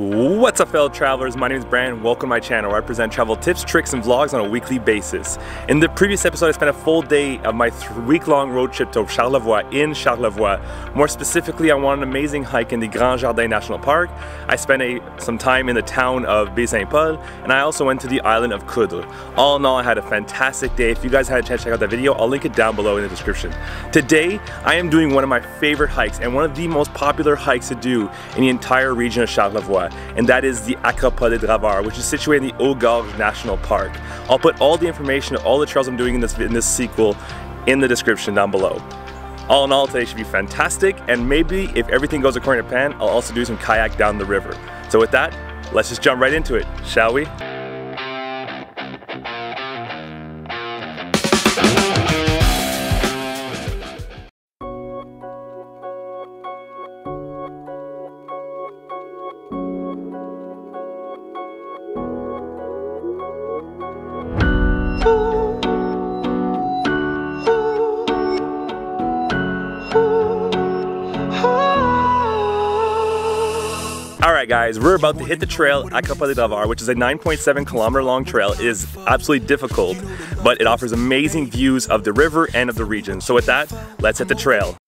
What's up fellow travelers, my name is Brandon, welcome to my channel where I present travel tips, tricks, and vlogs on a weekly basis. In the previous episode I spent a full day of my week-long road trip to Charlevoix in Charlevoix. More specifically, I went an amazing hike in the Grand Jardin National Park. I spent a, some time in the town of Baie-Saint-Paul, and I also went to the island of Coudre. All in all, I had a fantastic day. If you guys had a chance to check out that video, I'll link it down below in the description. Today, I am doing one of my favorite hikes and one of the most popular hikes to do in the entire region of Charlevoix and that is the Acropole des Draveurs, which is situated in the Haute Gorge National Park. I'll put all the information of all the trails I'm doing in this, in this sequel in the description down below. All in all, today should be fantastic, and maybe if everything goes according to plan, I'll also do some kayak down the river. So with that, let's just jump right into it, shall we? Guys, we're about to hit the trail Acropole des Draveurs, which is a 9.7 kilometer long trail. It is absolutely difficult, but it offers amazing views of the river and of the region. So with that, let's hit the trail.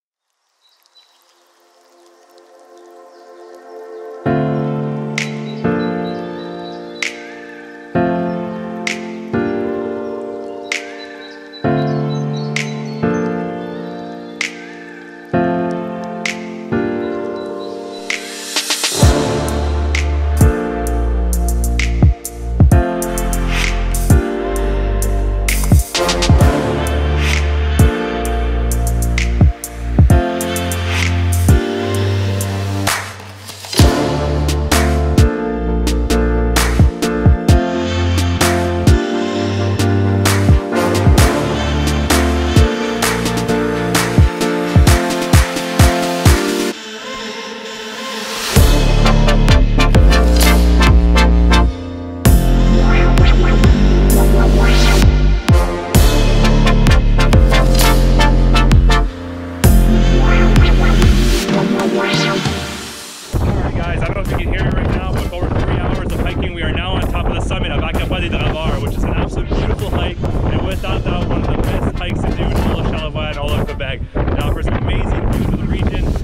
uh, back up by the Draveurs, which is an absolute beautiful hike, and without that, one of the best hikes to do in all of Charlevoix and all of Quebec. It offers amazing views of the region,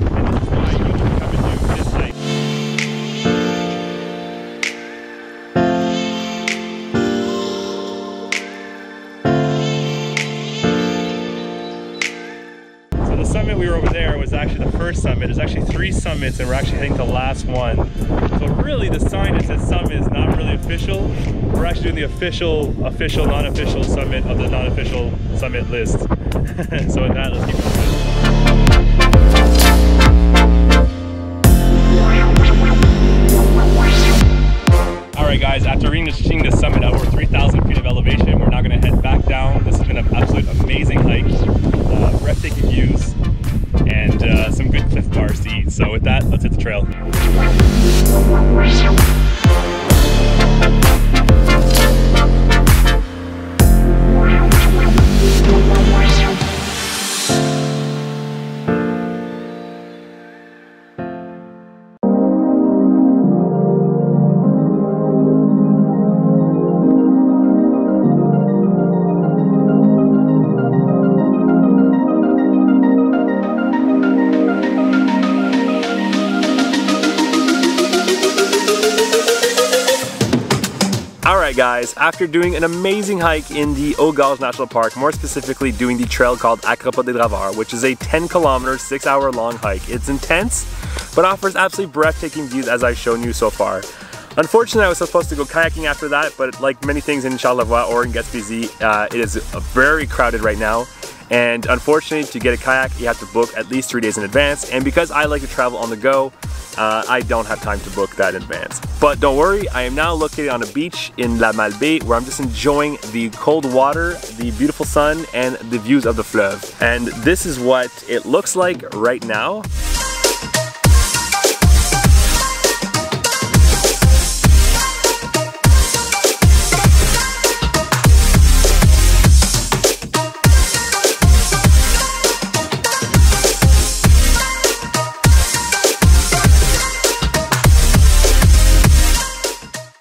summit we were over there was actually the first summit. There's actually three summits and we're actually to the last one. So really the sign that says summit is not really official. We're actually doing the official, official, non-official summit of the non-official summit list. so with that, let's keep going. Alright guys, after reaching the summit at over 3,000 feet of elevation, we're now going to head back down. This has been amazing hike. Uh, breathtaking views and uh, some good Clif bars to eat. So with that, let's hit the trail. Alright guys, after doing an amazing hike in the Gorge National Park, more specifically doing the trail called Acropole de Draveurs, which is a 10 kilometer, 6 hour long hike. It's intense, but offers absolutely breathtaking views as I've shown you so far. Unfortunately, I was supposed to go kayaking after that, but like many things in Charlevoix or in Gaspésie, uh, it is very crowded right now. And unfortunately, to get a kayak, you have to book at least three days in advance. And because I like to travel on the go, uh, I don't have time to book that in advance. But don't worry, I am now located on a beach in La Malbaie where I'm just enjoying the cold water, the beautiful sun, and the views of the fleuve. And this is what it looks like right now.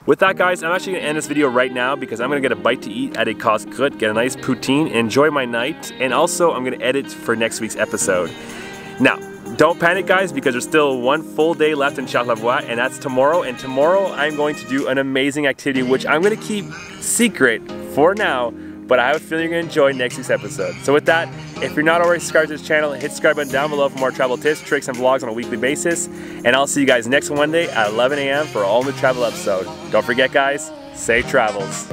With that guys, I'm actually gonna end this video right now because I'm gonna get a bite to eat at a Casse-Croûte, get a nice poutine, enjoy my night, and also I'm gonna edit for next week's episode. Now, don't panic guys because there's still one full day left in Charlevoix and that's tomorrow and tomorrow I'm going to do an amazing activity which I'm going to keep secret for now but I have a feeling you're to enjoy next week's episode. So with that, if you're not already subscribed to this channel, hit the subscribe button down below for more travel tips, tricks, and vlogs on a weekly basis. And I'll see you guys next Monday at 11 a.m. for all new travel episode. Don't forget guys, safe travels.